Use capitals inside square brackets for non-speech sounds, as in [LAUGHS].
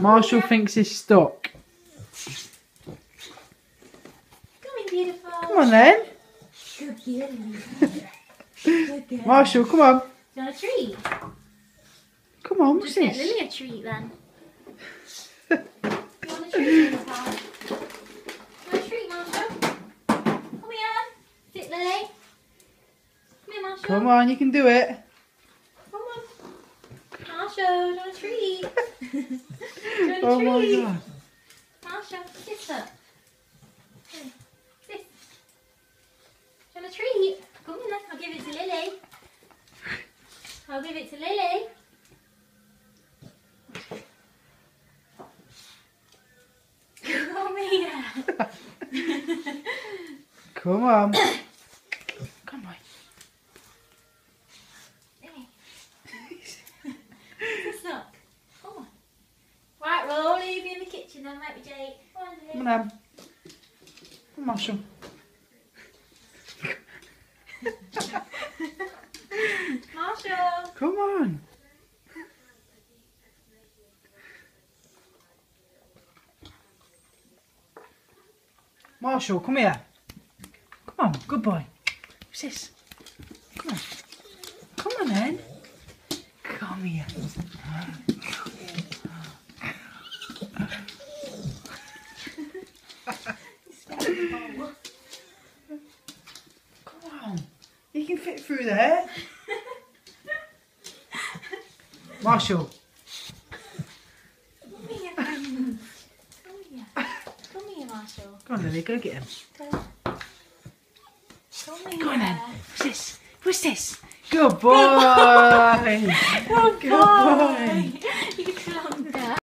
Marshall thinks he's stuck. Come in, beautiful. Come on then. Good girl. Good girl. Marshall, come on. Do you want a treat? Come on, what's Just get this? Lily a treat then. [LAUGHS] you want a treat, little pal? Want a treat, Marshall? Come here. Sit, Lily. Come here, Marshall. Come on, you can do it. Come on. Marshall, do you want a treat? [LAUGHS] want Oh my god. Marshall, sit up. Sit. Do a treat? Come on I'll give it to Lily. I'll give it to Lily. [LAUGHS] Come here. [LAUGHS] Come on. [LAUGHS] Come on. Sit up. Come on. Right, well, I'll leave you in the kitchen then, won't we, Jake? Come on, Em. Come on, Marshall. Marshall. Come on. Marshall, come here. Come on, good boy. What's this? Come on. Come on then. Come here. Come on. You can fit through there. [LAUGHS] Marshall. Come here. Come here. Come here, Marshall. Go on, Lily, go get him. Come here. Go on then. What's this? What's this? Good boy.